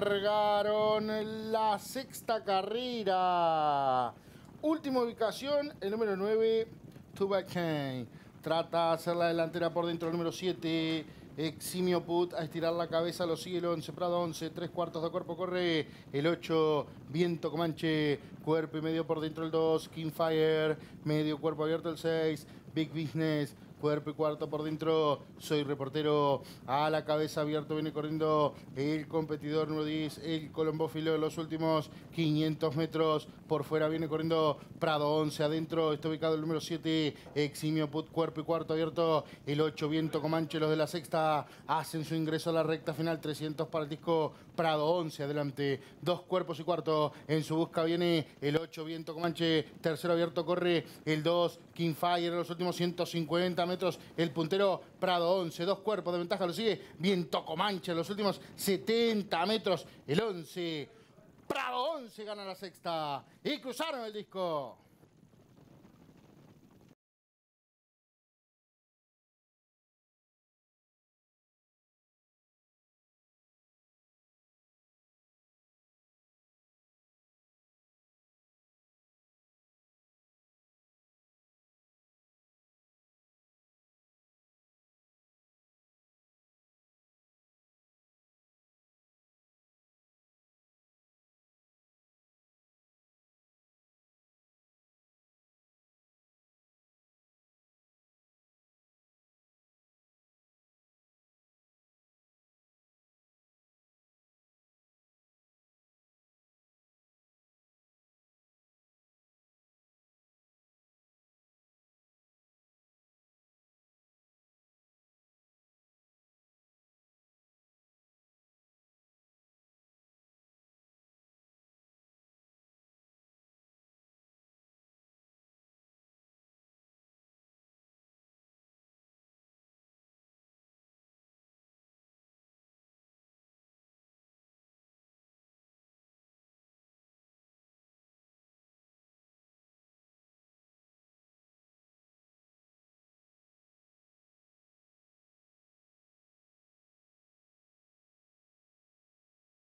largaron la sexta carrera. Última ubicación, el número 9, Tubacane. Trata de hacer la delantera por dentro, el número 7, Eximio Put a estirar la cabeza, lo sigue el 11, Prado 11, tres cuartos de cuerpo corre el 8, Viento Comanche, cuerpo y medio por dentro el 2, Kingfire, medio cuerpo abierto el 6, Big Business, cuerpo y cuarto por dentro. Soy reportero a la cabeza abierto. Viene corriendo el competidor número 10, el Colombófilo. Los últimos 500 metros por fuera viene corriendo Prado 11 adentro. Está ubicado el número 7, Eximio Put, cuerpo y cuarto abierto. El 8, Viento Comanche. Los de la sexta hacen su ingreso a la recta final. 300 para el disco Prado 11 adelante. Dos cuerpos y cuarto. En su busca viene el 8, Viento Comanche. Tercero abierto corre el 2, Kingfire. En los últimos 150 metros. El puntero Prado 11, dos cuerpos de ventaja, lo sigue bien Tocomanche en los últimos 70 metros. El 11, Prado 11 gana la sexta y cruzaron el disco.